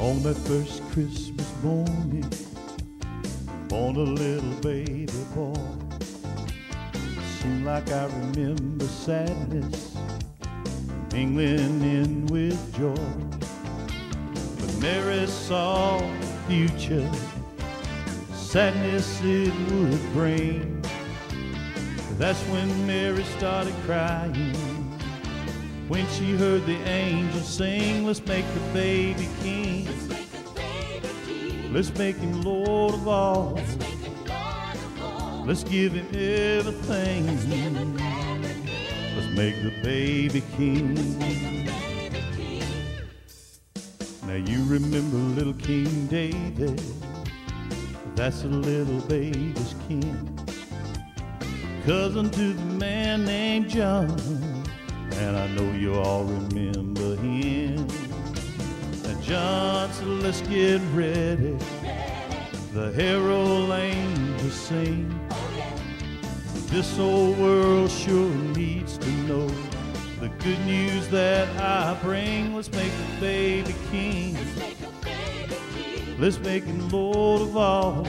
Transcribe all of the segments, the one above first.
On that first Christmas morning, born a little baby boy. Seemed like I remember sadness mingling in with joy. But Mary saw the future, sadness it would bring. That's when Mary started crying. When she heard the angels sing, let's make the baby king. Let's make him Lord of all. Let's give him everything. Let's make the baby king. Now you remember little King David. That's a little baby's king. Cousin to the man named John. And I know you all remember him. Now John said, let's get ready. The herald angels sing. This old world sure needs to know the good news that I bring. Let's make the baby king. Let's make him Lord of all.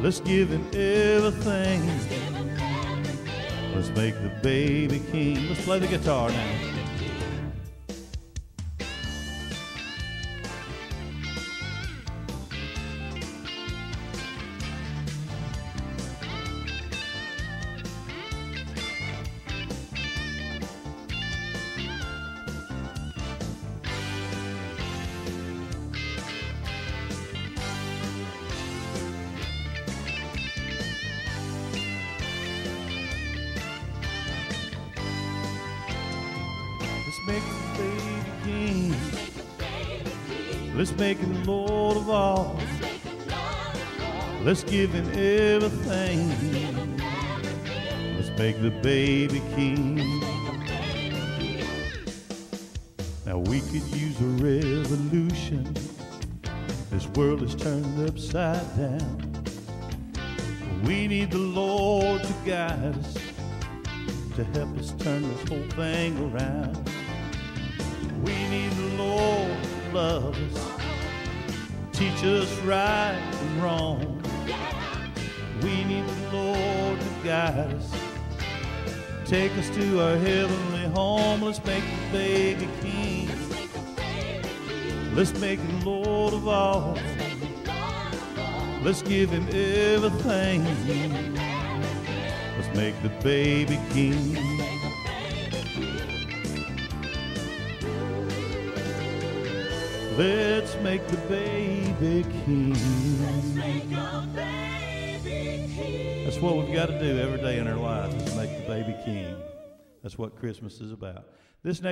Let's give him everything. Let's make the baby king. Let's play the guitar now. Let's make him Lord of all. Let's give him everything. Let's make the baby king. Now we could use a revolution. This world is turned upside down. We need the Lord to guide us, to help us turn this whole thing around. We need the Lord to love us, teach us right and wrong. We need the Lord to guide us, take us to our heavenly home. Let's make the baby king. Let's make him Lord of all. Let's give him everything. Let's make the baby king. Let's make the baby king. That's what we've got to do every day in our life is make the baby king. That's what Christmas is about. This next